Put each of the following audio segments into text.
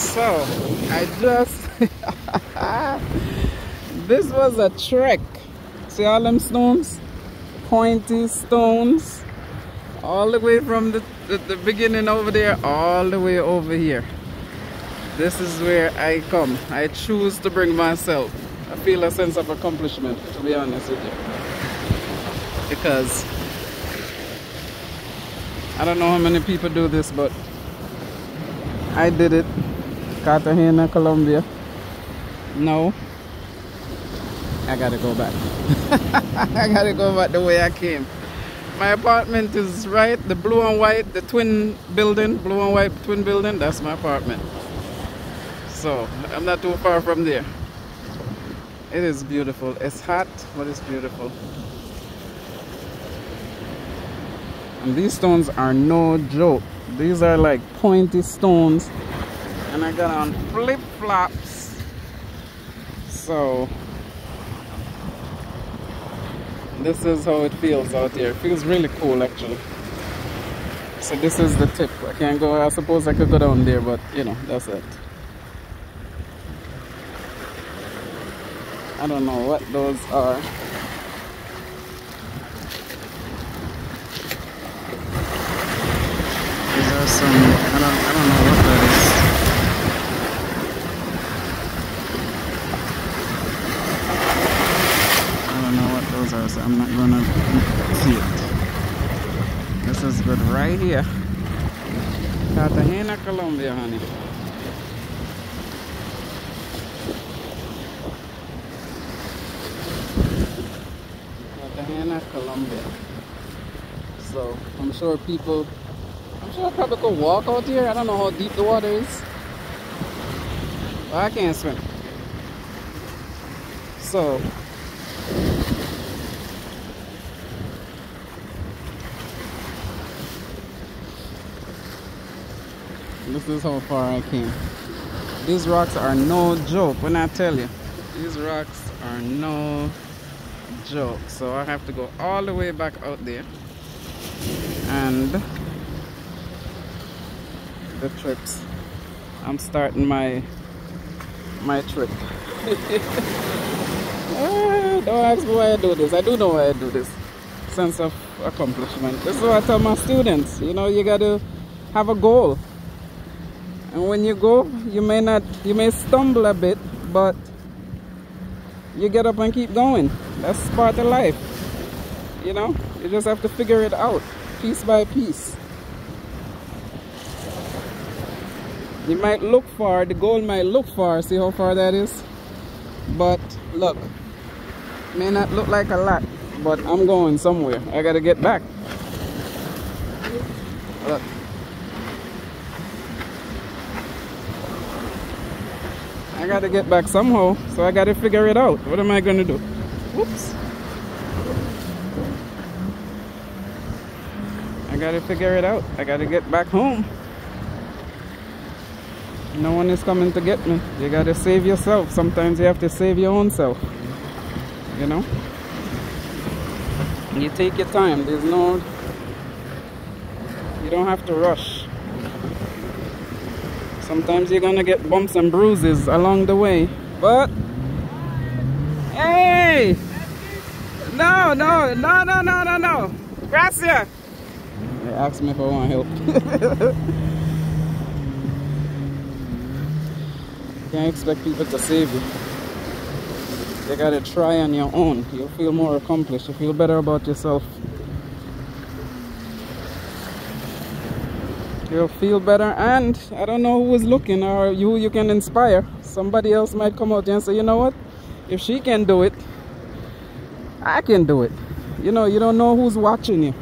So, I just... this was a trek. See all them stones? Pointy stones. All the way from the, the, the beginning over there, all the way over here. This is where I come. I choose to bring myself. I feel a sense of accomplishment, to be honest with you. Because I don't know how many people do this, but I did it. Cartagena, Colombia. No. I gotta go back. I gotta go back the way I came. My apartment is right, the blue and white, the twin building, blue and white twin building, that's my apartment. So, I'm not too far from there. It is beautiful. It's hot, but it's beautiful. And these stones are no joke. These are like pointy stones. And I got on flip-flops. So this is how it feels out here. It feels really cool actually. So this is the tip. I can't go, I suppose I could go down there, but you know, that's it. I don't know what those are. some, I don't, I don't know what that is. I don't I'm not gonna see it. This is good right here. Cartagena, Colombia, honey. Cartagena, Colombia. So I'm sure people I'm sure I probably could walk out here. I don't know how deep the water is. I can't swim. So is how far I came. These rocks are no joke when I tell you. These rocks are no joke. So I have to go all the way back out there and the trips. I'm starting my my trip. ah, don't ask me why I do this. I do know why I do this. Sense of accomplishment. This is what I tell my students. You know, you gotta have a goal. And when you go, you may not you may stumble a bit, but you get up and keep going. That's part of life. You know? You just have to figure it out piece by piece. You might look far, the goal might look far, see how far that is? But look, may not look like a lot, but I'm going somewhere. I gotta get back. Look. I gotta get back somehow, so I gotta figure it out. What am I gonna do? Whoops. I gotta figure it out. I gotta get back home no one is coming to get me you gotta save yourself sometimes you have to save your own self you know you take your time there's no you don't have to rush sometimes you're gonna get bumps and bruises along the way but hey no no no no no no no gracias they asked me if I want help can't expect people to save you. You gotta try on your own. You'll feel more accomplished. You feel better about yourself. You'll feel better and I don't know who is looking or who you can inspire. Somebody else might come out and say, you know what? If she can do it, I can do it. You know, you don't know who's watching you.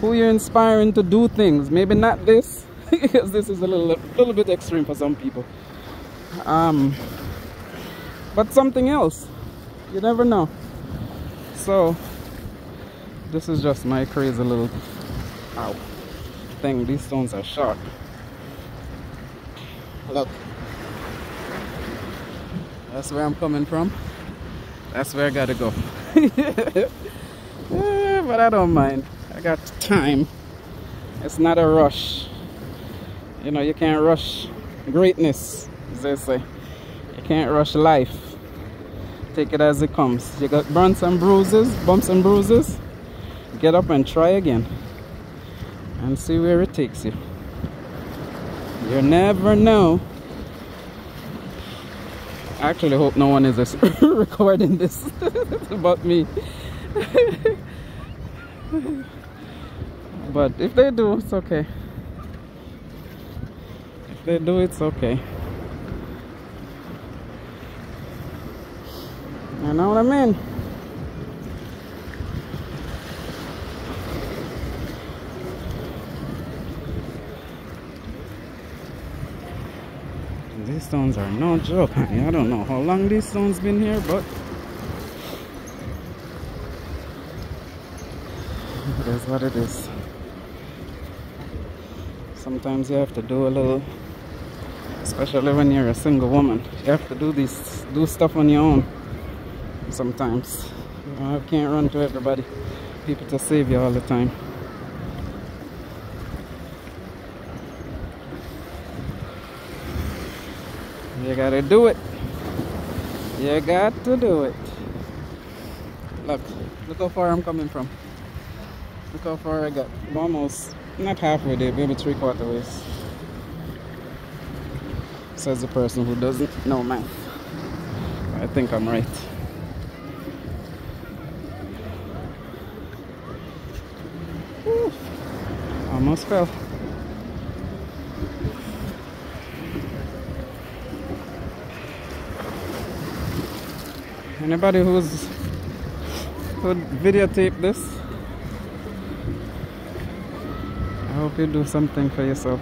Who you're inspiring to do things. Maybe not this, because this is a little, little bit extreme for some people um, but something else you never know so this is just my crazy little thing these stones are sharp look that's where I'm coming from that's where I gotta go yeah, but I don't mind I got time it's not a rush you know you can't rush greatness, as they say. You can't rush life. Take it as it comes. You got burns and bruises, bumps and bruises. Get up and try again. And see where it takes you. You never know. I actually hope no one is recording this about me. but if they do, it's okay. If they do, it's okay. You know what I mean? These stones are no joke, I don't know how long these stones been here, but it is what it is. Sometimes you have to do a little, especially when you're a single woman. You have to do this, do stuff on your own. Sometimes you can't run to everybody, people to save you all the time. You gotta do it. You got to do it. Look, look how far I'm coming from. Look how far I got. I'm almost, not halfway there, maybe three quarter ways. Says the person who doesn't know math. I think I'm right. Whew. Almost fell. Anybody who's who videotape this, I hope you do something for yourself.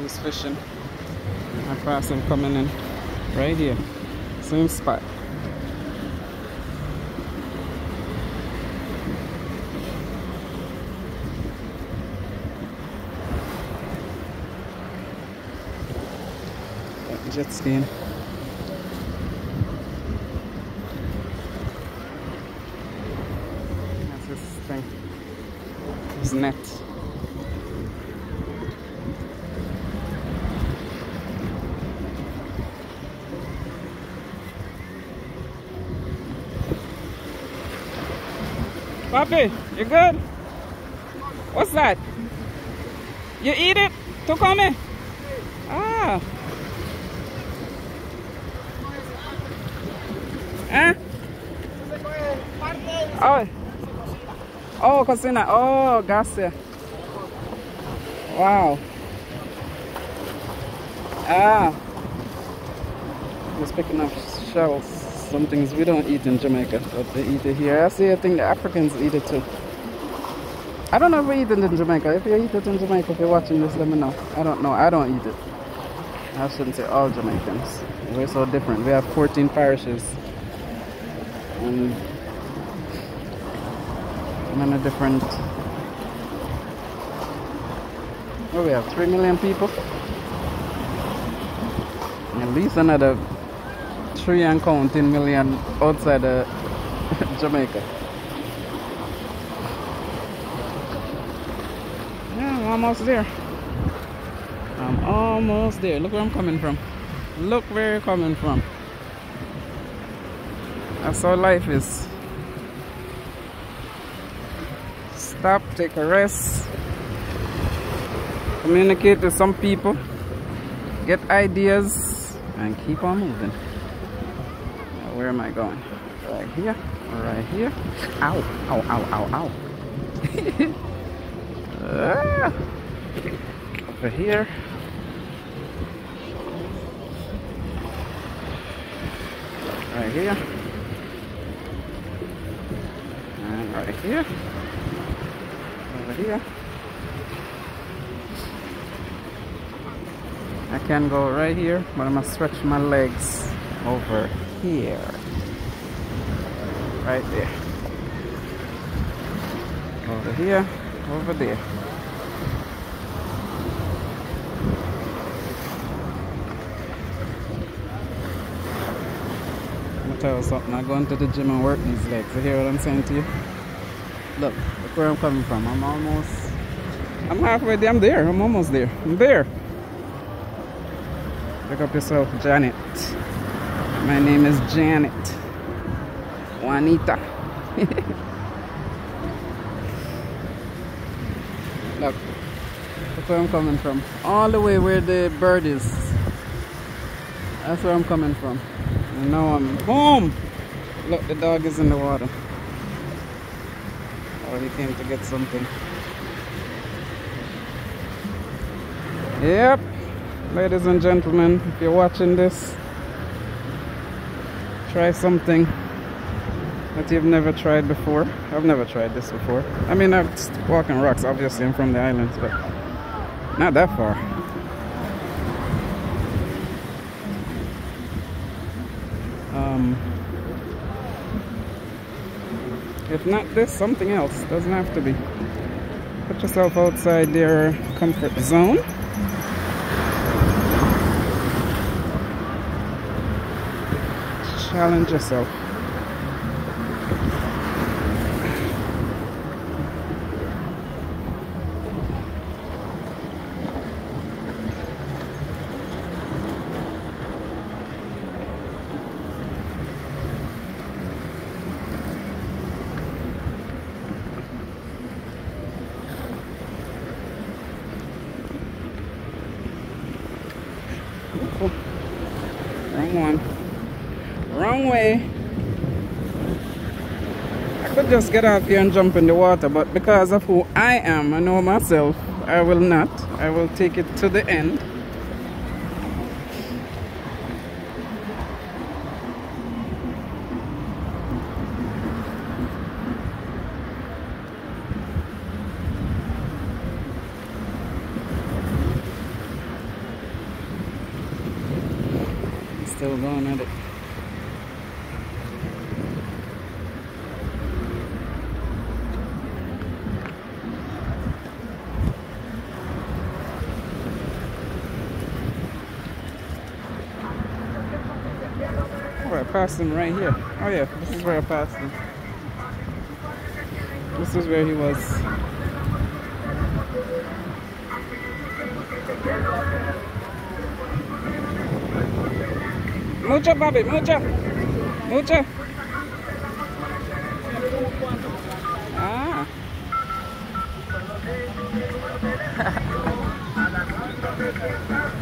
He's fishing? I pass him coming in right here, same spot. Jet skiing. That's this thing. This net. Papi, you good? What's that? You eat it? Tu come? Ah. ¿Eh? Oh, oh, cocina. Oh, gracias. Wow. Ah. Just picking up shells. Some things we don't eat in Jamaica, but they eat it here. I see, I think the Africans eat it too. I don't know if we eat it in Jamaica. If you eat it in Jamaica, if you're watching this, let me know. I don't know. I don't eat it. I shouldn't say all Jamaicans. We're so different. We have 14 parishes and many different oh we have 3 million people. At least another 3 and counting million outside of Jamaica. Yeah I'm almost there. I'm almost there. Look where I'm coming from. Look where you're coming from that's how life is. Stop, take a rest, communicate with some people, get ideas, and keep on moving. Now, where am I going? Right here, right here. Ow, ow, ow, ow, ow. Over here. Right here. Right here. Over here. I can go right here, but I'm gonna stretch my legs over here. Right there. Over here, over there. I'm gonna tell you something. I go into the gym and work these legs. You hear what I'm saying to you? Look, look where I'm coming from. I'm almost, I'm halfway there. I'm there. I'm almost there. I'm there. Pick up yourself, Janet. My name is Janet. Juanita. look, look where I'm coming from. All the way where the bird is. That's where I'm coming from. And now I'm home. Look, the dog is in the water. He came to get something. Yep. Ladies and gentlemen, if you're watching this, try something that you've never tried before. I've never tried this before. I mean, I've walking rocks, obviously, I'm from the islands, but not that far. Um, if not this, something else. Doesn't have to be. Put yourself outside your comfort zone. Challenge yourself. Wrong one. Wrong way. I could just get out here and jump in the water, but because of who I am, I know myself, I will not. I will take it to the end. Still going at it. Passed him right here. Oh yeah, this is where I passed him. This is where he was. Mucho, papi, mucho. Mucho. Ah.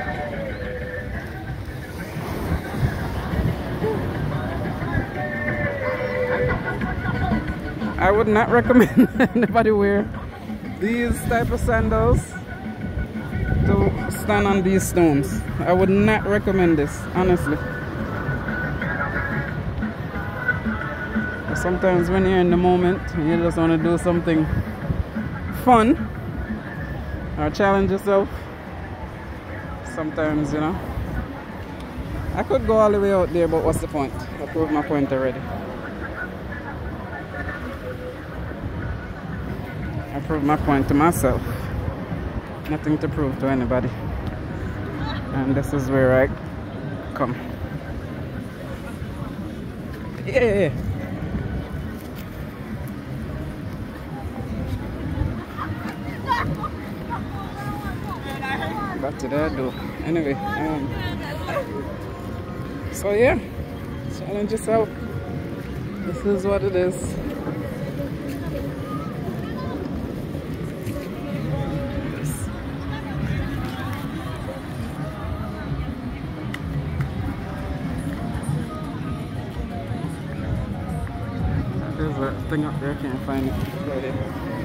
I would not recommend anybody wear these type of sandals to stand on these stones. I would not recommend this, honestly. Sometimes when you're in the moment, you just want to do something fun or challenge yourself. Sometimes, you know. I could go all the way out there, but what's the point? I proved my point already. I proved my point to myself. Nothing to prove to anybody. And this is where I come. Yeah. What did I do? Anyway, um, so yeah, challenge yourself. This is what it is. Thing up there, I can't find it.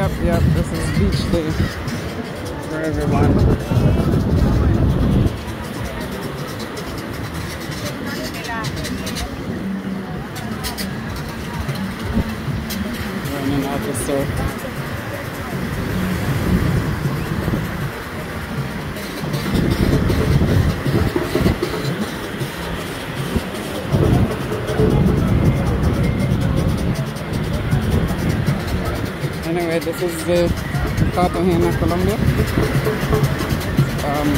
Yep, yep. This is beach day for everyone. Running out the surf. This is the Cartagena, Colombia. Um,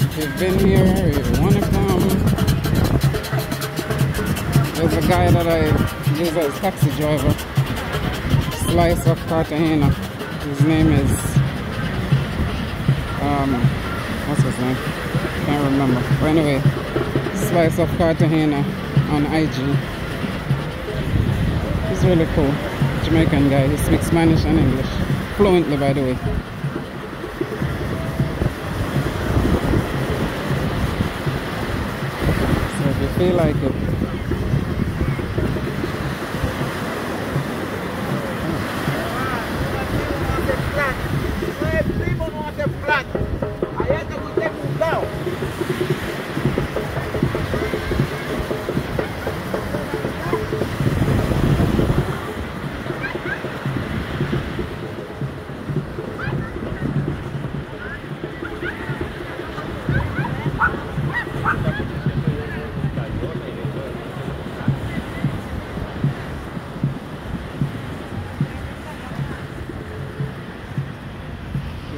if you've been here, if you want to come, there's a guy that I use as taxi driver, Slice of Cartagena. His name is, um, what's his name? Can't remember. But anyway, Slice of Cartagena on IG. It's really cool. Jamaican guy. He speaks Spanish and English fluently, by the way. So if you feel like it,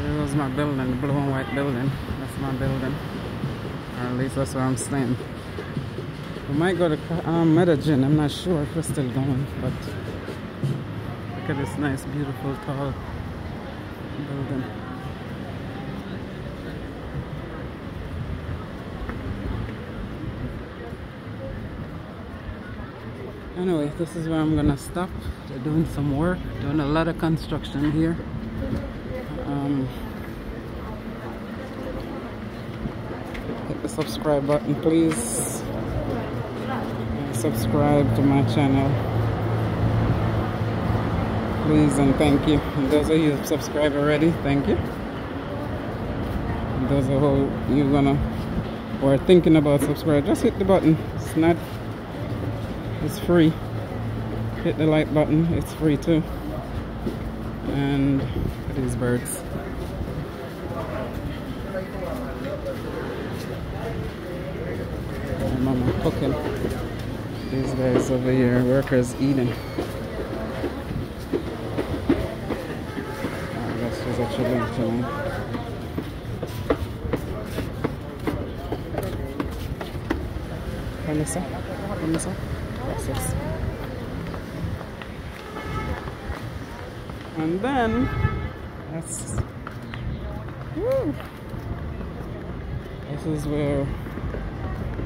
Here was my building, the blue and white building. That's my building. Or at least that's where I'm staying. We might go to um, Medellin. I'm not sure if we're still going, but look at this nice, beautiful, tall building. Anyway, this is where I'm gonna stop. They're doing some work, doing a lot of construction here. Um, hit the subscribe button, please. Subscribe to my channel. Please and thank you. And those of you who subscribed already, thank you. And those of you you're gonna or thinking about subscribe, just hit the button. It's not it's free. Hit the like button, it's free too. And these birds. My mama cooking. These guys over here, workers eating. Oh, that's just actually tonight. Vanessa, Vanessa, gracias. And then, that's, woo, this is where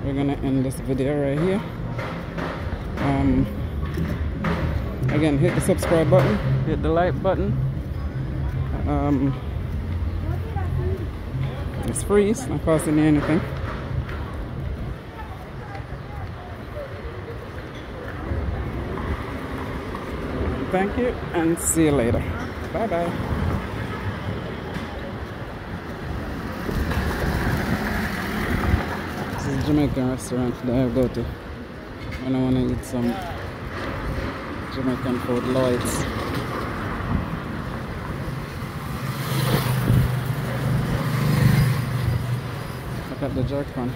we're gonna end this video right here. Um, again, hit the subscribe button, hit the like button. Um, it's free, it's not costing you anything. Thank you and see you later. Bye bye. This is a Jamaican restaurant that I go to when I want to eat some Jamaican food, Lloyd's. Look at the jerk one.